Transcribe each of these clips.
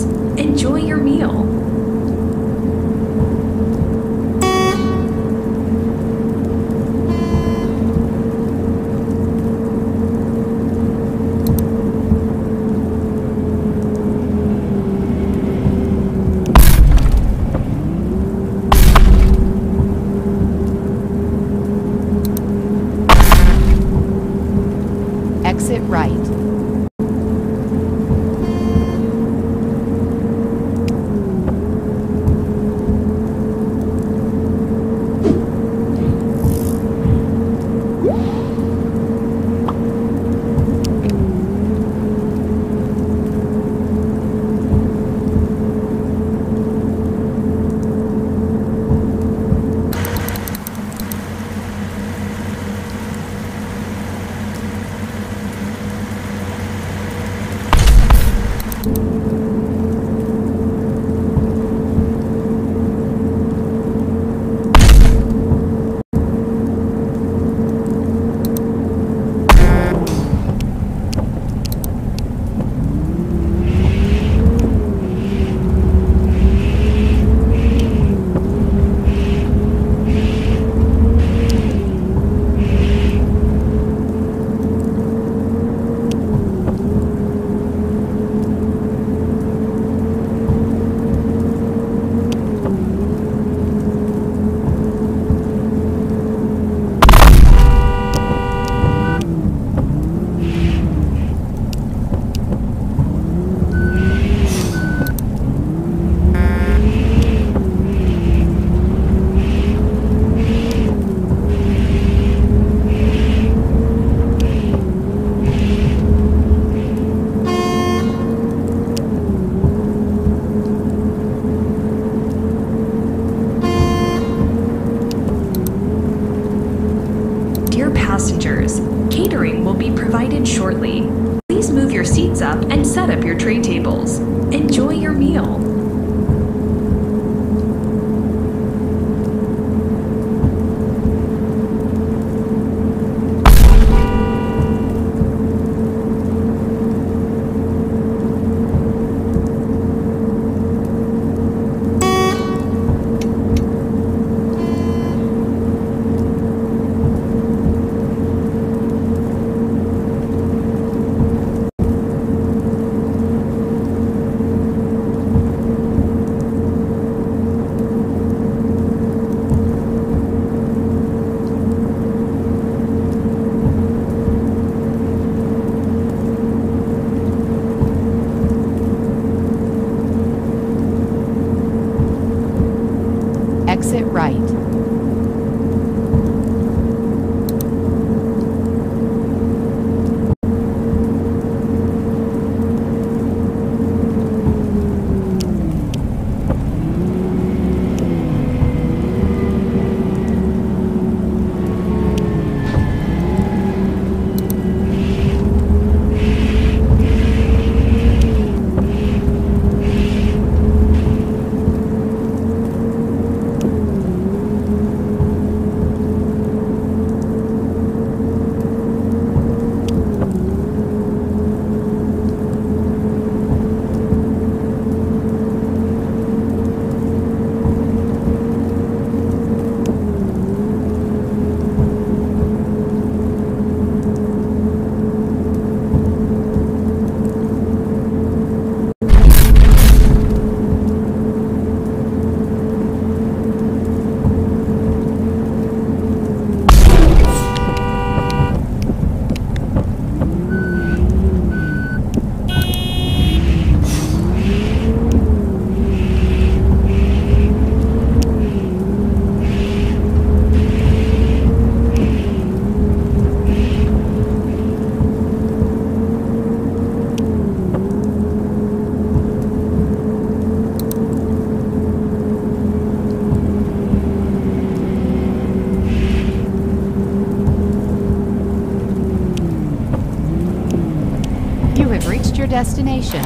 Enjoy your meal. Exit right. Please move your seats up and set up your tray tables. Enjoy your meal. Destination.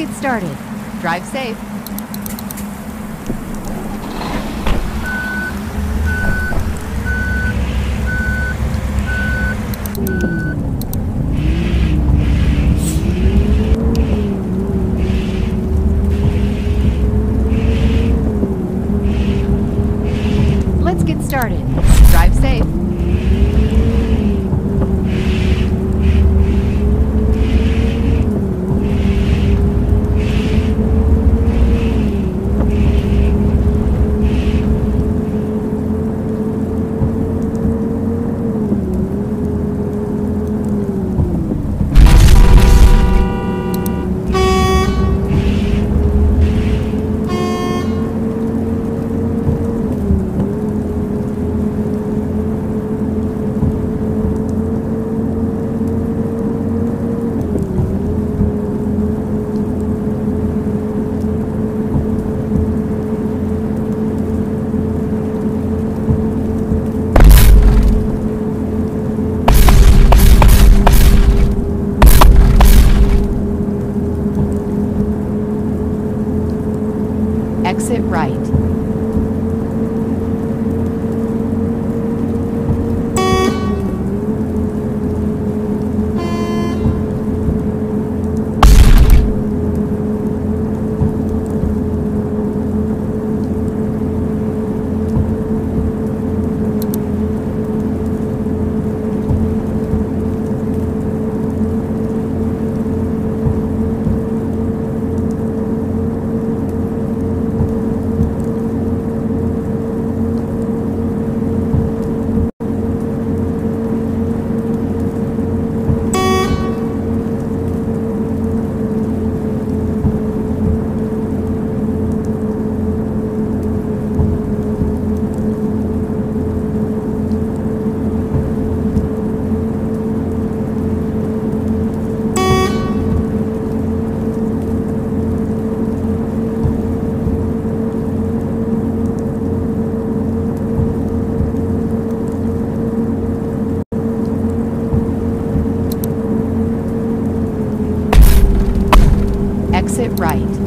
get started. Drive safe. Let's get started. Exit right. Exit right.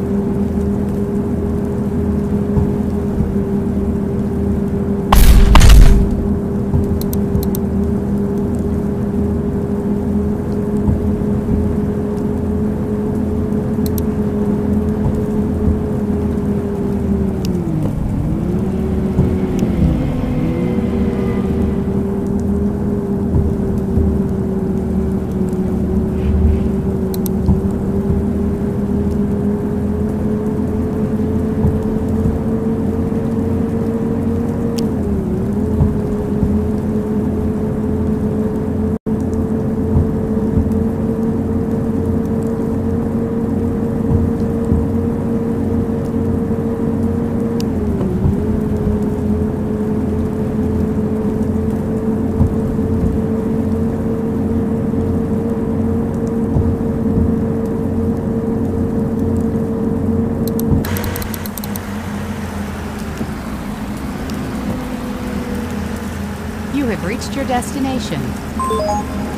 your destination.